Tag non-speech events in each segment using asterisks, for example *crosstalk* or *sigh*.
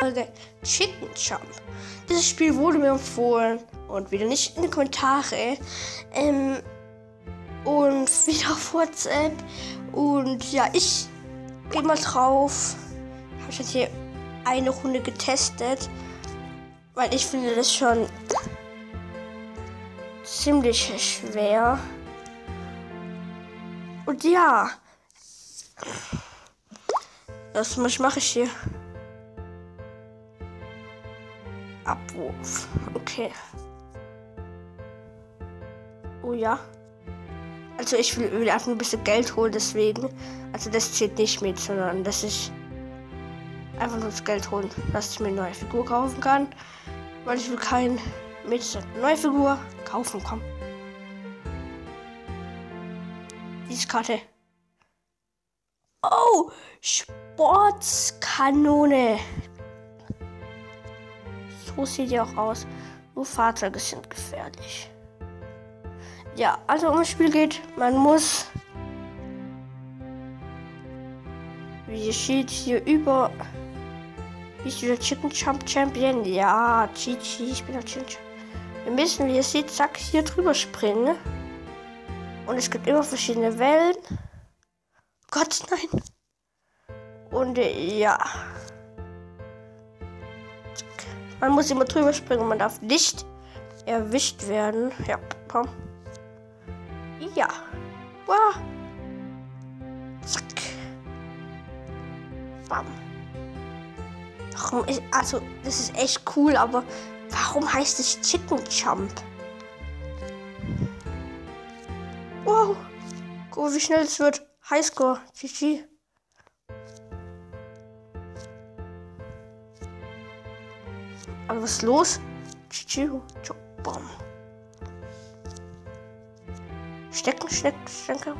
Folge Chicken Jump. Dieses Spiel wurde mir empfohlen und wieder nicht in die Kommentare. Ähm, und *laughs* wieder auf WhatsApp. Und ja, ich gehe mal drauf. Habe ich jetzt hier eine Runde getestet. Weil ich finde das schon ziemlich schwer. Und ja. Das mache ich hier. Abwurf. Okay. Oh ja. Also ich will, will einfach ein bisschen Geld holen, deswegen. Also das zählt nicht mit, sondern dass ich einfach nur das Geld holen, dass ich mir eine neue Figur kaufen kann. Weil ich will kein mit neue Figur kaufen kommen. Diese Karte. Oh, Sportskanone. So sieht die auch aus. Nur Fahrzeuge sind gefährlich. Ja, also um das Spiel geht, man muss, wie steht hier über, ich bin der Chicken Jump Champion. Ja, Chichi, ich bin der Chicken Champion. Wir müssen, wie ihr seht, zack, hier drüber springen. Und es gibt immer verschiedene Wellen. Gott, nein. Und ja. Man muss immer drüber springen. Man darf nicht erwischt werden. Ja, komm. Ja. Wow. Zack. Bam. Warum ist, also, das ist echt cool, aber warum heißt es Chicken Jump? Wow. Guck, wie schnell es wird. Highscore. GG. Aber was ist los? GG. Bam. Stecken, stecken, stecken.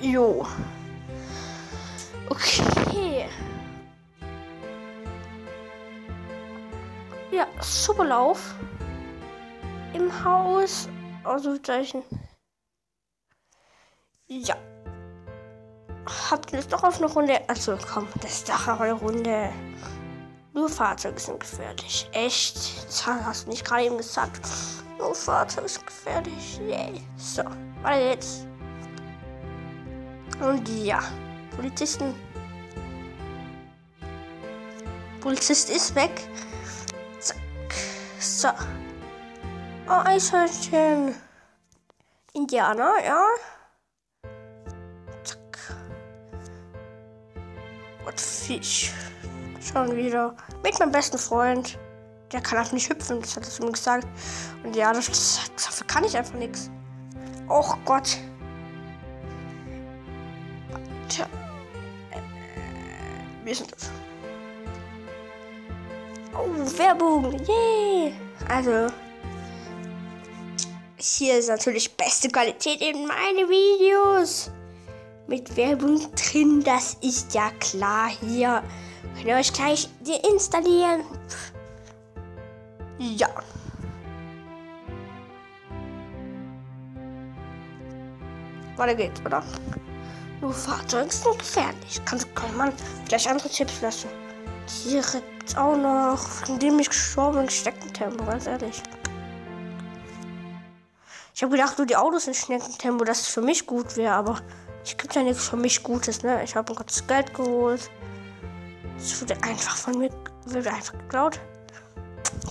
Jo. Okay. Ja, super Lauf. Im Haus. Ausrufezeichen. Ja. Habt ihr das doch auf eine Runde? Also komm, das ist doch eine Runde. Nur Fahrzeuge sind gefährlich. Echt? Das hast du nicht gerade eben gesagt. Nur Fahrzeuge sind gefährlich. Yeah. So, weiter jetzt. Und ja, Polizisten. Polizist ist weg. Zack. So. Oh, Eichhörnchen. Indianer, ja. Und Fisch. Schon wieder. Mit meinem besten Freund. Der kann einfach nicht hüpfen, das hat er zu gesagt. Und ja, das, das, dafür kann ich einfach nichts. Och Gott. Tja. Äh, ist denn das? Oh, Werbung. Yay. Also. Hier ist natürlich beste Qualität in meine Videos. Mit Werbung drin, das ist ja klar hier. Könnt ihr euch gleich installieren. Ja. Weiter geht's, oder? Nur Fahrzeuge sind gefährlich. Kann, kann man gleich andere Tipps lassen. Tiere gibt's auch noch. Von dem ich gestorben bin, Schneckentempo, ganz ehrlich. Ich habe gedacht, nur die Autos in Schneckentempo, dass es für mich gut wäre, aber es gibt ja nichts für mich Gutes, ne? Ich habe ein kurzes Geld geholt. Es wurde einfach von mir wurde einfach geklaut.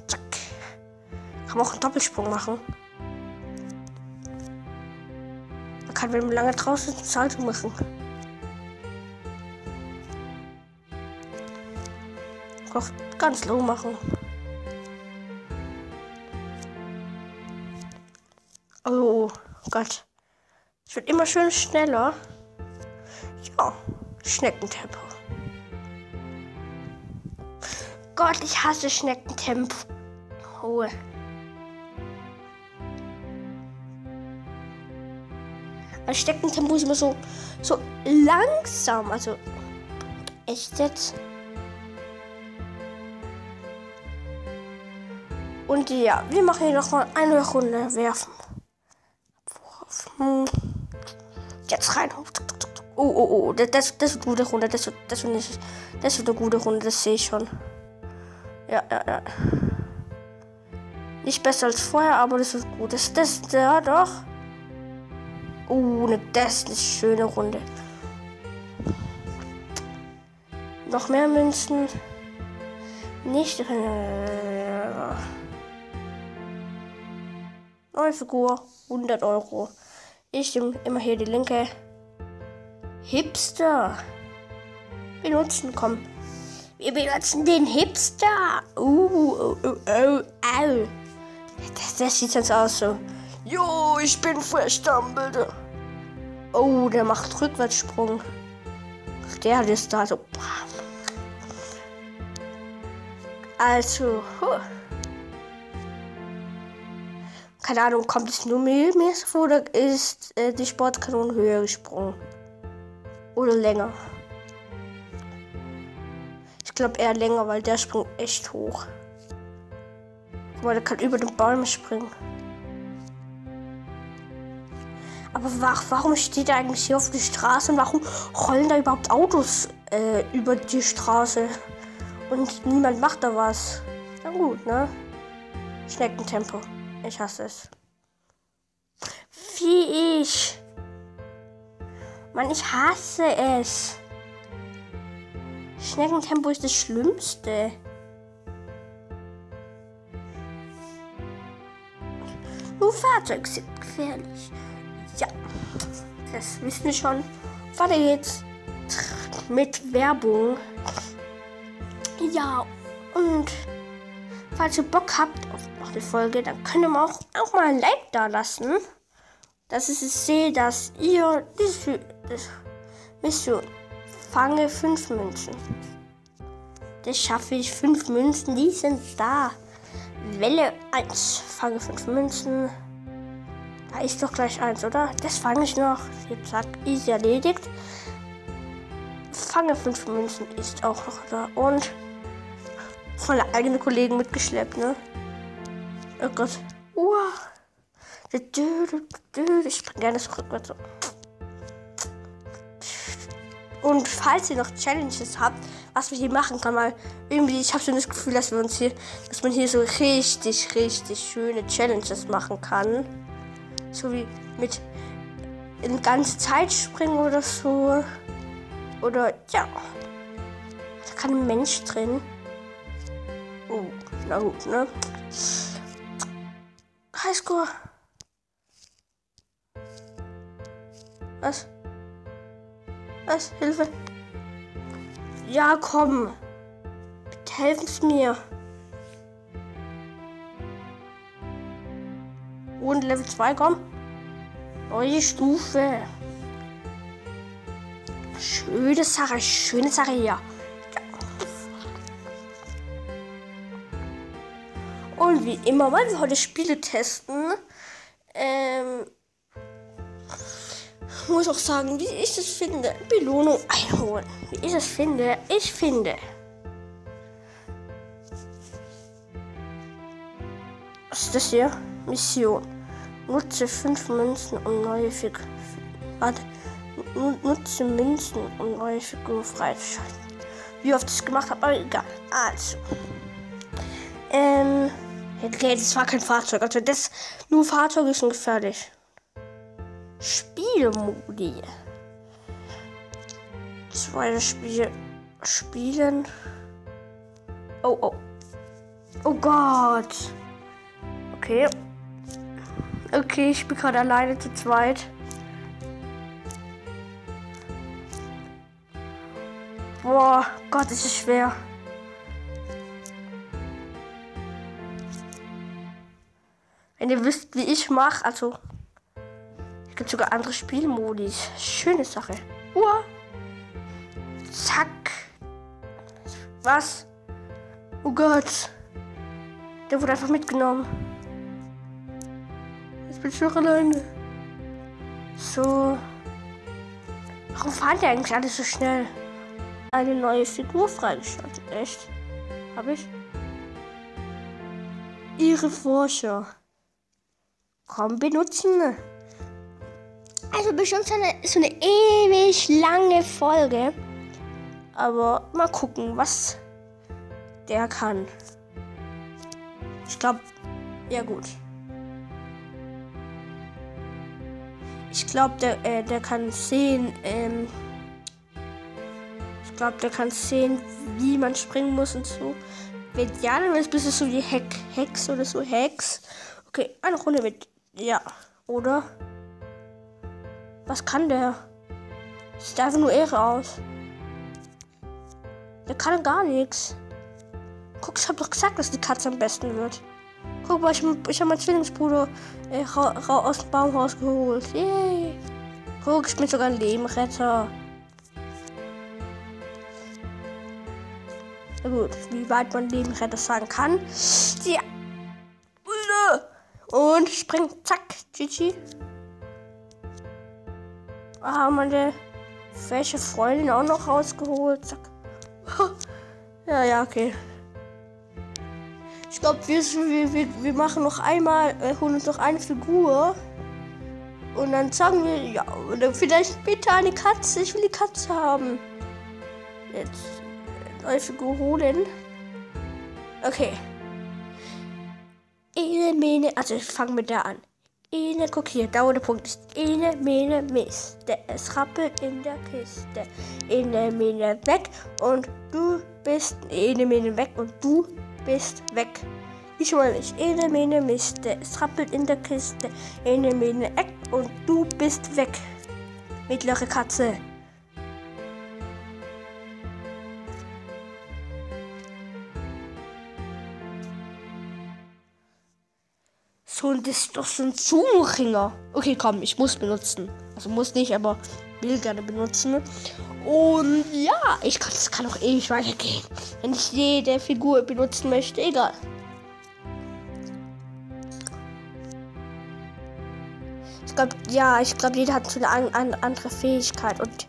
Zack. Kann man auch einen Doppelsprung machen. Man kann, wenn man lange draußen ist, eine Salto machen. Auch ganz low machen. Oh Gott. Es wird immer schön schneller. Ja, Schneckentempo. Gott, ich hasse Schneckentempo. Ruhe. Weil Schneckentempo ist immer so, so langsam. Also, echt jetzt. Und ja, wir machen hier noch mal eine Runde werfen. Hm. Jetzt rein. Oh, oh, oh, das, das, das wird eine gute Runde. Das wird, das, wird nicht, das wird eine gute Runde, das sehe ich schon. Ja, ja, ja. Nicht besser als vorher, aber das ist gut. Das, das, ja, doch. Oh, ne, das ist eine schöne Runde. Noch mehr Münzen. Nicht. Äh, neue Figur. 100 Euro. Ich nehme immer hier die linke. Hipster. Benutzen, komm. Wir benutzen den Hipster. Uh, oh, oh, oh, oh. Das, das sieht jetzt aus so. Jo, ich bin verstammelt. Oh, der macht Rückwärtssprung. Der ist da so. Also, huh. Keine Ahnung, kommt es nur mäßig vor oder ist äh, die Sportkanone höher gesprungen? Oder länger? Ich glaube eher länger, weil der springt echt hoch. Guck mal, der kann über den Baum springen. Aber warum steht er eigentlich hier auf der Straße und warum rollen da überhaupt Autos äh, über die Straße? Und niemand macht da was. Na gut, ne? Schneckentempo. Ich hasse es. Wie ich. Mann, ich hasse es. Schneckentempo ist das Schlimmste. Nur Fahrzeuge sind gefährlich. Ja, das wissen wir schon. Weiter geht's mit Werbung. Ja, und falls ihr Bock habt auf eine Folge, dann könnt ihr auch, auch mal ein Like da lassen. Dass ich sehe, dass ihr diese Mission fange fünf Münzen. Das schaffe ich. Fünf Münzen, die sind da. Welle 1. Fange fünf Münzen. Da ist doch gleich eins, oder? Das fange ich noch. Jetzt zack, easy erledigt. Fange fünf Münzen ist auch noch da. Und volle eigene Kollegen mitgeschleppt, ne? Oh Gott. Wow. Ich bringe gerne. So. Und falls ihr noch Challenges habt, was wir hier machen kann, mal irgendwie, ich habe schon das Gefühl, dass wir uns hier, dass man hier so richtig, richtig schöne Challenges machen kann. So wie mit in ganze Zeit springen oder so. Oder ja. Da kann ein Mensch drin. Oh, na gut, ne? Highscore. Was? Was? Hilfe. Ja, komm. Bitte helfen Sie mir. Und Level 2, komm. Neue Stufe. Schöne Sache, schöne Sache hier. Wie immer, weil wir heute Spiele testen, ähm, muss auch sagen, wie ich es finde, Belohnung einholen. Wie ich es finde, ich finde. Was ist das hier? Mission. Nutze fünf Münzen um neue Figur. Warte. Nutze Münzen, um neue Figur freizuschalten. Wie oft ich es gemacht habe, aber egal. Also. Ähm. Okay, das war kein Fahrzeug. Also das. Nur Fahrzeuge sind gefährlich. Spielmodi. Zweites Spiel. Spielen. Oh, oh. Oh Gott. Okay. Okay, ich bin gerade alleine zu zweit. Boah, Gott, ist es schwer. Wenn ihr wisst, wie ich mache, also es gibt sogar andere Spielmodis. Schöne Sache. Uah. Zack. Was? Oh Gott. Der wurde einfach mitgenommen. Jetzt bin ich noch alleine. So. Warum fahren die eigentlich alle so schnell? Eine neue Figur freigeschaltet. Echt? Hab ich? Ihre Forscher. Komm, benutzen. Also bestimmt so eine, so eine ewig lange Folge. Aber mal gucken, was der kann. Ich glaube, ja gut. Ich glaube, der, äh, der kann sehen, ähm, ich glaube, der kann sehen, wie man springen muss und so. Wenn ja, dann ist es so wie Heck, Hex oder so Hex. Okay, eine Runde mit. Ja, oder? Was kann der? Sieht einfach nur Ehre aus. Der kann gar nichts. Guck, ich hab doch gesagt, dass die Katze am besten wird. Guck mal, ich, ich habe meinen Zwillingsbruder äh, aus dem Baum rausgeholt. Yay. Guck, ich bin sogar ein Lebenretter. Na gut, wie weit man Lebenretter sagen kann. Ja. Und springt, zack, GG. Wir die welche Freundin auch noch rausgeholt. Zack. *laughs* Ja, ja, okay. Ich glaube, wir, wir, wir machen noch einmal, äh, holen uns noch eine Figur. Und dann sagen wir, ja, oder vielleicht bitte eine Katze. Ich will die Katze haben. Jetzt äh, neue Figur holen. Okay. Ene, Mene, also ich fange mit der an. Ene, guck hier, da wo der Punkt ist. Ene, Mene, Miste. Es rappelt in der Kiste. Ene, Mene, weg und du bist Ene, Mene, weg und du bist weg. Ich wollte nicht. Ene, Mene, Miste. Es rappelt in der Kiste. Ene, Mene, Eck und du bist weg. Mittlere Katze. Und das ist doch so ein Sumo-Ringer. Okay, komm, ich muss benutzen. Also muss nicht, aber will gerne benutzen. Und ja, ich kann, das kann auch ewig weitergehen. Wenn ich jede Figur benutzen möchte, egal. Ich glaube, ja, ich glaube, jeder hat so eine an, andere Fähigkeit und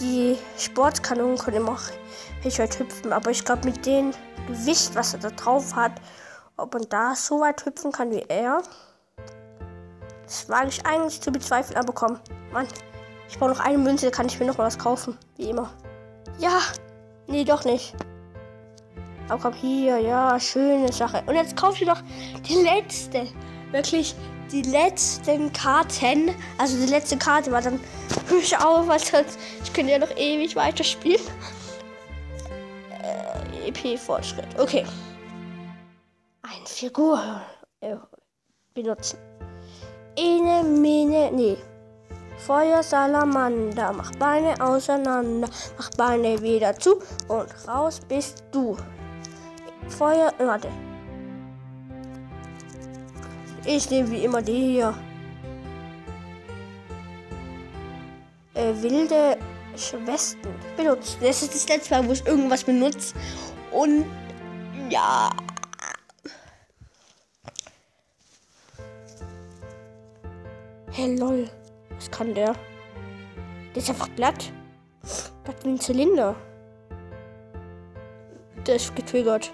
die Sportkanonen können immer auch hüpfen, aber ich glaube, mit dem Gewicht, was er da drauf hat, ob man da so weit hüpfen kann wie er, das wage ich eigentlich zu bezweifeln, aber komm, Mann. Ich brauche noch eine Münze, kann ich mir noch mal was kaufen. Wie immer. Ja. Nee, doch nicht. Aber komm hier, ja, schöne Sache. Und jetzt kaufe ich noch die letzte. Wirklich die letzten Karten. Also die letzte Karte war dann ich auf, was sonst. Ich könnte ja noch ewig weiterspielen. Äh, EP-Fortschritt. Okay. Figur äh, benutzen. Eine Mine. Nee. Feuer Salamander, mach Beine auseinander, mach Beine wieder zu und raus bist du. Feuer, warte. Ich nehme wie immer die hier. Äh, wilde Schwestern benutzt. Das ist das letzte Mal, wo ich irgendwas benutze. Und ja. Hey lol. Was kann der? Der ist einfach glatt. Glatt wie ein Zylinder. Der ist getriggert.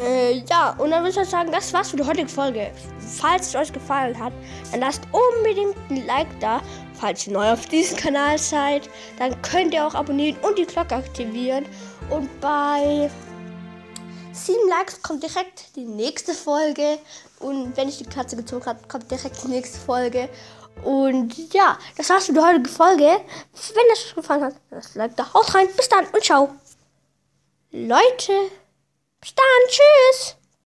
Äh, ja, und dann würde ich sagen, das war's für die heutige Folge. Falls es euch gefallen hat, dann lasst unbedingt ein Like da. Falls ihr neu auf diesem Kanal seid, dann könnt ihr auch abonnieren und die Glocke aktivieren. Und bei 7 Likes kommt direkt die nächste Folge. Und wenn ich die Katze gezogen habe, kommt direkt die nächste Folge. Und ja, das war's für die heutige Folge. Wenn es euch gefallen hat, lasst ein Like da. Haut rein. Bis dann und ciao. Leute, bis dann. Tschüss.